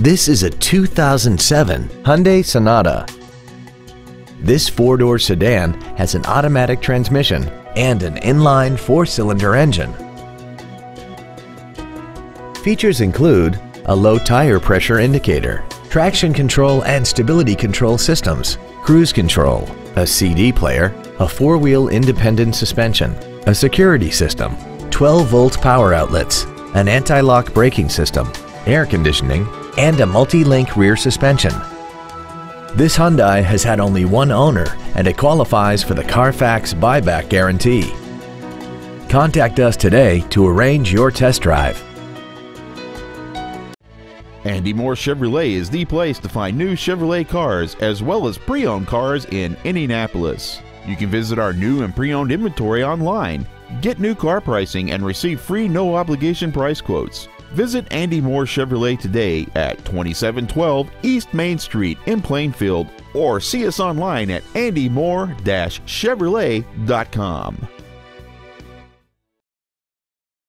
This is a 2007 Hyundai Sonata. This four-door sedan has an automatic transmission and an inline four-cylinder engine. Features include a low tire pressure indicator, traction control and stability control systems, cruise control, a CD player, a four-wheel independent suspension, a security system, 12-volt power outlets, an anti-lock braking system, air conditioning, and a multi-link rear suspension. This Hyundai has had only one owner and it qualifies for the Carfax buyback guarantee. Contact us today to arrange your test drive. Andy Mohr Chevrolet is the place to find new Chevrolet cars as well as pre-owned cars in Indianapolis. You can visit our new and pre-owned inventory online, get new car pricing and receive free no obligation price quotes. Visit Andy Mohr Chevrolet today at 2712 East Main Street in Plainfield or see us online at andymohr-chevrolet.com.